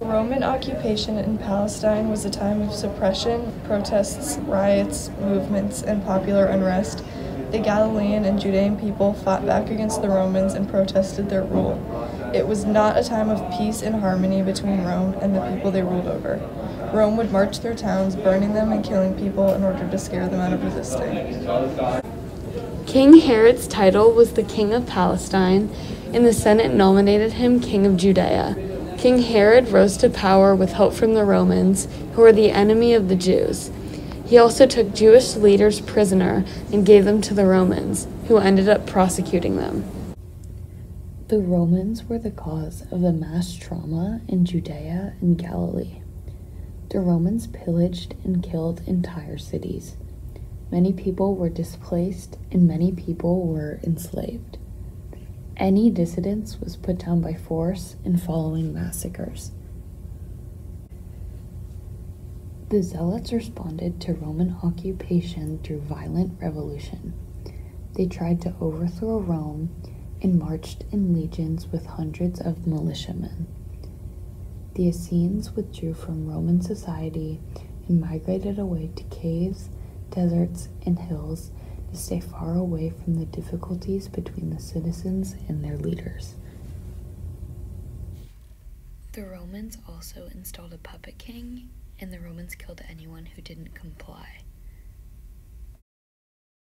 Roman occupation in Palestine was a time of suppression, protests, riots, movements, and popular unrest. The Galilean and Judean people fought back against the Romans and protested their rule. It was not a time of peace and harmony between Rome and the people they ruled over. Rome would march through towns, burning them and killing people in order to scare them out of resisting. King Herod's title was the King of Palestine, and the Senate nominated him King of Judea. King Herod rose to power with help from the Romans, who were the enemy of the Jews. He also took Jewish leaders prisoner and gave them to the Romans, who ended up prosecuting them. The Romans were the cause of the mass trauma in Judea and Galilee. The Romans pillaged and killed entire cities. Many people were displaced and many people were enslaved. Any dissidence was put down by force in following massacres. The Zealots responded to Roman occupation through violent revolution. They tried to overthrow Rome and marched in legions with hundreds of militiamen. The Essenes withdrew from Roman society and migrated away to caves, deserts, and hills to stay far away from the difficulties between the citizens and their leaders. The Romans also installed a puppet king, and the Romans killed anyone who didn't comply.